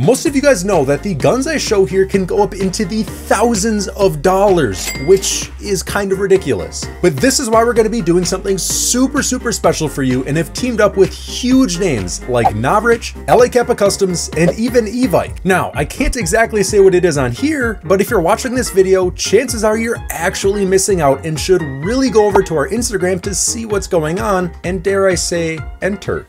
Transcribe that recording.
Most of you guys know that the guns I show here can go up into the thousands of dollars, which is kind of ridiculous. But this is why we're gonna be doing something super, super special for you and have teamed up with huge names like Novritsch, LA Capa Customs, and even Evike. Now, I can't exactly say what it is on here, but if you're watching this video, chances are you're actually missing out and should really go over to our Instagram to see what's going on and dare I say, enter.